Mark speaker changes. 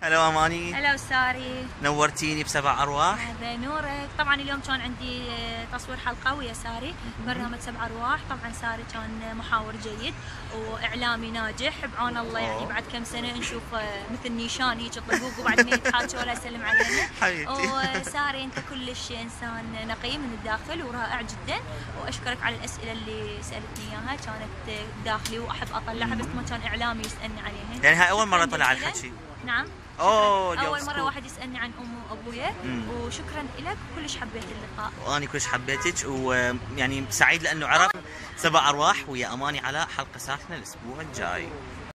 Speaker 1: هلا أماني.
Speaker 2: هلا وساري
Speaker 1: نورتيني بسبع أرواح.
Speaker 2: هذا نورك طبعا اليوم كان عندي تصوير حلقة ويا ساري برنامج سبع أرواح. طبعا ساري كان محاور جيد وإعلامي ناجح. بعون الله يعني. بعد كم سنة نشوف مثل نيشان هيك طقوق وبعدين يتحاكى ولا يسلم علينا.
Speaker 1: حبيبتي.
Speaker 2: وساري أنت كلش إنسان نقي من الداخل ورائع جدا. وأشكرك على الأسئلة اللي سألتني إياها. كانت داخلي وأحب أطلعها بس ما كان إعلامي يسألني عليها.
Speaker 1: يعني هاي أول
Speaker 2: مرة
Speaker 1: طلع. الحكي.
Speaker 2: نعم. أوه أول
Speaker 1: مرة.
Speaker 2: واحد يسألني عن امي
Speaker 1: وأبويا.
Speaker 2: وشكرا لك وكلش حبيت اللقاء
Speaker 1: وأنا كلش حبيتك ويعني سعيد لأنه عرف سبع أرواح ويا أماني على حلقة ساخنه الأسبوع الجاي